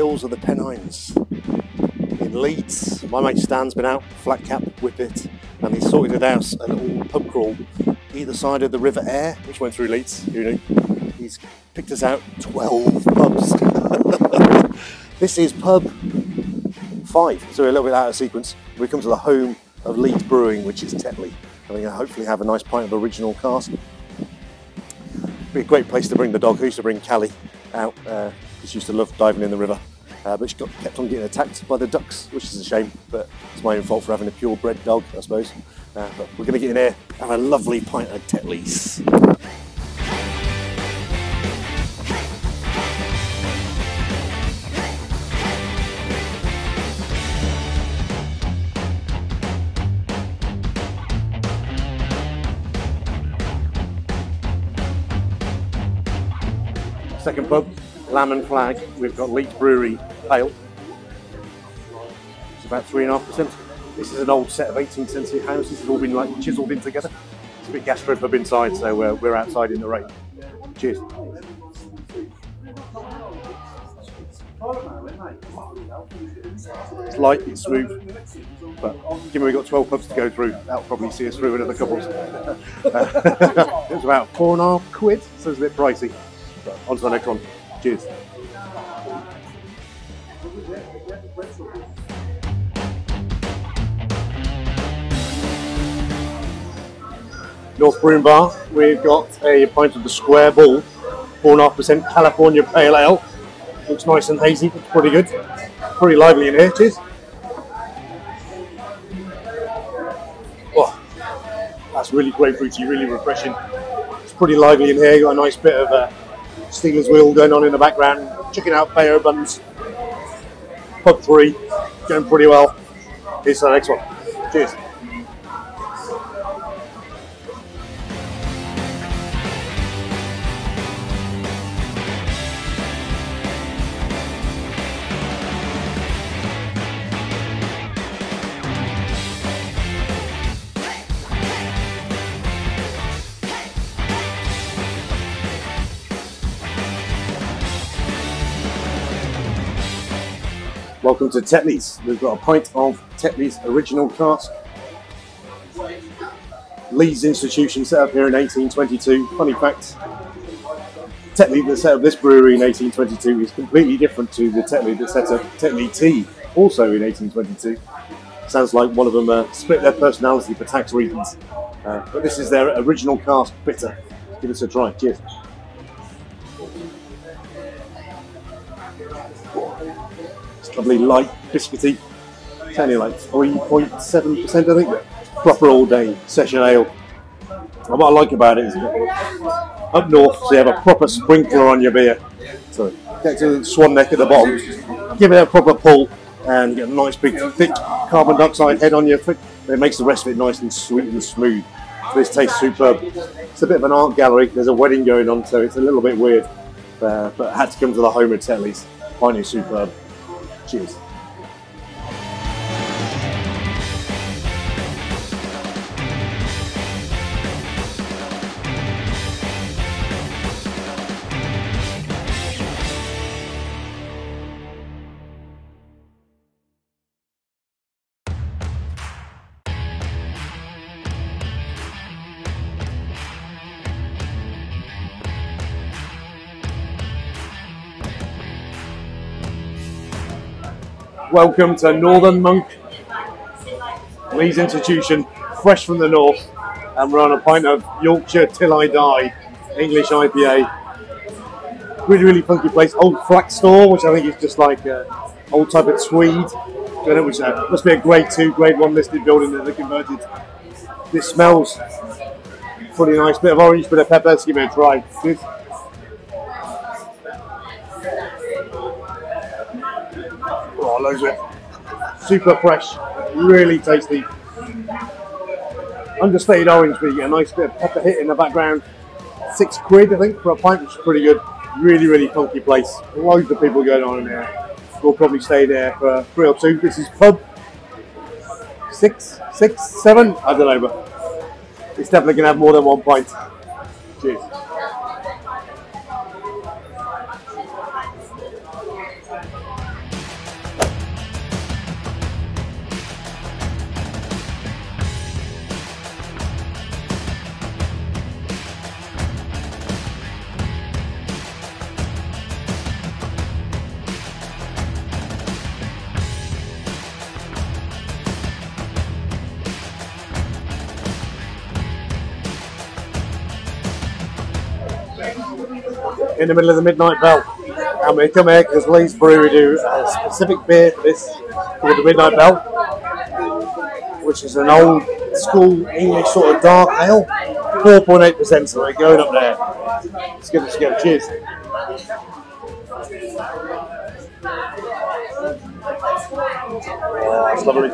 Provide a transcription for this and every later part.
hills of the Pennines in Leeds. My mate Stan's been out, flat cap, whip it, and he's sorted it out a little pub crawl either side of the River Aire, which went through Leeds. Who? He's picked us out 12 pubs. this is pub five, so we're a little bit out of sequence. We come to the home of Leeds Brewing, which is Tetley, and we're going to hopefully have a nice pint of original cask. Be a great place to bring the dog. I used to bring Callie out. Uh, she used to love diving in the river, uh, but she got kept on getting attacked by the ducks, which is a shame. But it's my own fault for having a purebred dog, I suppose. Uh, but we're going to get in here, and have a lovely pint of Tetley's. Second pub, Lamb and Flag. We've got Leeds Brewery Ale. It's about three and a half percent. This is an old set of 18th century houses. It's all been like chiselled in together. It's a bit gastropub inside, so we're, we're outside in the rain. Cheers. It's light, it's smooth, but given we've got 12 pubs to go through, that'll probably see us through another couple. it was about four and a half quid, so it's a bit pricey. But on to the next one. Cheers. North Broom Bar, we've got a pint of the Square Ball, 4.5% California Pale Ale. Looks nice and hazy, looks pretty good. Pretty lively in here, it is. Oh, that's really grapefruity, really refreshing. It's pretty lively in here, got a nice bit of uh, Stealers Wheel going on in the background. Checking out Bayer Buns. Pub three, going pretty well. Here's the next one. Cheers. Welcome to Tetley's. We've got a pint of Tetley's original cask. Leeds Institution set up here in 1822. Funny fact, Tetley that set up this brewery in 1822 is completely different to the Tetley that set up Tetley Tea, also in 1822. Sounds like one of them uh, split their personality for tax reasons. Uh, but this is their original cask bitter. Give us a try. Cheers. Lovely, light, biscuity. Only like 3.7%, I think. Proper all day session ale. And what I like about it is up north, so you have a proper sprinkler on your beer. So get to the swan neck at the bottom, give it a proper pull, and get a nice big thick carbon dioxide head on your foot. It makes the rest of it nice and sweet and smooth. This tastes superb. It's a bit of an art gallery. There's a wedding going on, so it's a little bit weird. Uh, but I had to come to the home of Tetley's. It superb. Cheers. Welcome to Northern Monk Leeds Institution, fresh from the north, and we're on a pint of Yorkshire Till I Die English IPA. Really, really funky place. Old flax store, which I think is just like uh, old type of. Don't know which uh, must be a grade two, grade one listed building that they converted. This smells pretty nice. Bit of orange, bit of pepper. Let's give it a try. Cheers. Oh, loads of it. Super fresh, really tasty. Understated orange, but you get a nice bit of pepper hit in the background. Six quid, I think, for a pint, which is pretty good. Really, really funky place. Loads of people going on in there. We'll probably stay there for three or two. This is pub six, six, seven. I don't know, but it's definitely going to have more than one pint. Cheers. In the middle of the midnight bell. And we come here because Leeds Brewery do a specific beer for this called the Midnight Bell, which is an old school English sort of dark ale. 4.8%, so we're going up there. Let's give it a go. Cheers. Oh, that's lovely.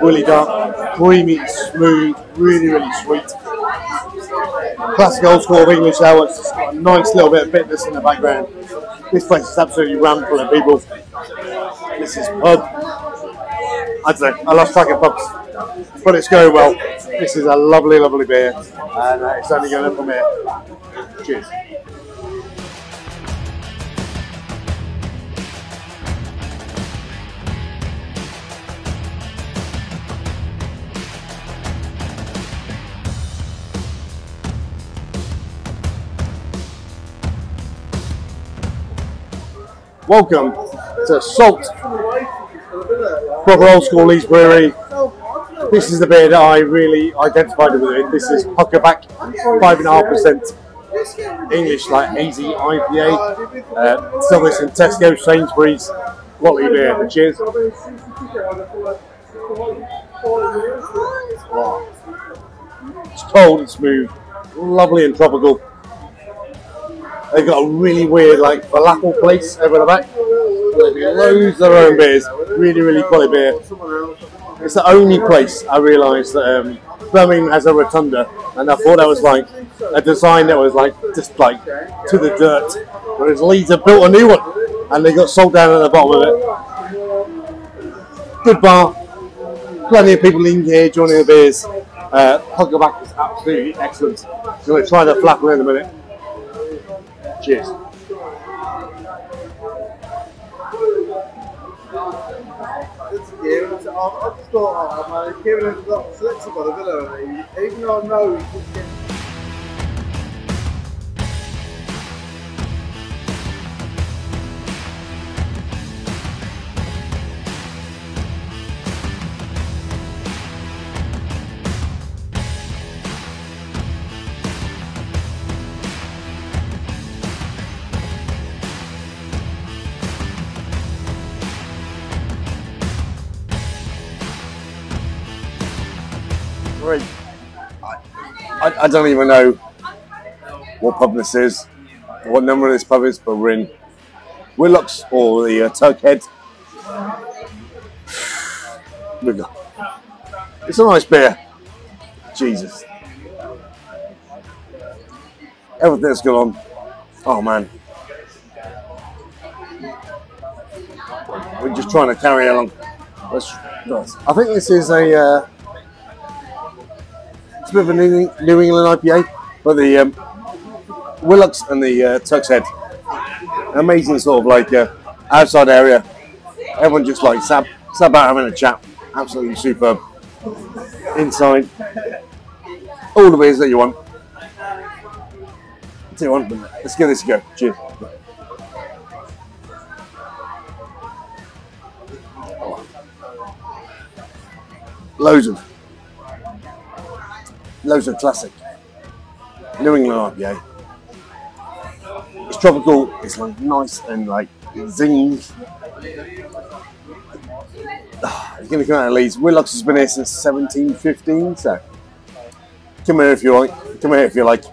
Really dark, creamy, smooth, really, really sweet. Classic old school of English ale. It's got a nice little bit of bitterness in the background. This place is absolutely rammed full of people. This is pub. I don't know, I track of pubs. But it's going well. This is a lovely, lovely beer. And uh, it's only going up from here. Cheers. Welcome to Salt, proper old school Leeds Brewery. This is the beer that I really identified with it. This is Huckaback, five and a half percent English like hazy IPA. Uh, sell this in Tesco, Sainsbury's, quality beer. Cheers. It's cold and smooth, lovely and tropical. They've got a really weird like falafel place over the back. Loads of their own beers. Really, really quality beer. It's the only place I realised that um, Birmingham has a rotunda, and I thought that was like a design that was like just like to the dirt. Whereas Leeds have built a new one, and they got sold down at the bottom of it. Good bar, plenty of people in here joining the beers. Uh, is absolutely excellent. I'm going to try the flapper in a minute. Cheers. Yeah, uh, uh, I just thought, man, Kevin has got flexible, isn't he? Even though I know he just gets Right. I, I don't even know what pub this is, what number this pub is, but we're in Whitelocks or the uh, got- It's a nice beer. Jesus. Everything that's going on. Oh man. We're just trying to carry along. I think this is a. Uh, bit of a New, England IPA, but the um, Whitelocks and the uh, Turk's Head, amazing sort of like uh, outside area. Everyone just like sat, sat about having a chat. Absolutely superb. Inside, all the beers that you want. You what, let's give this a go. Cheers. Loads of of classic New England IPA. It's tropical. It's like nice and like zing. It's going to come out of Leeds. Whitelocks has been here since 1715, so come here if you like. Come here if you like.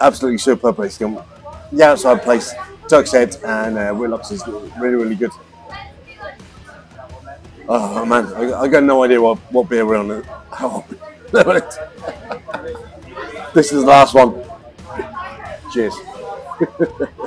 Absolutely superb place. Come. The outside place, Turk's Head and uh, Whitelocks is really, really good. Oh man, I, I got no idea what, what beer we're on. Oh, this is the last one. Cheers.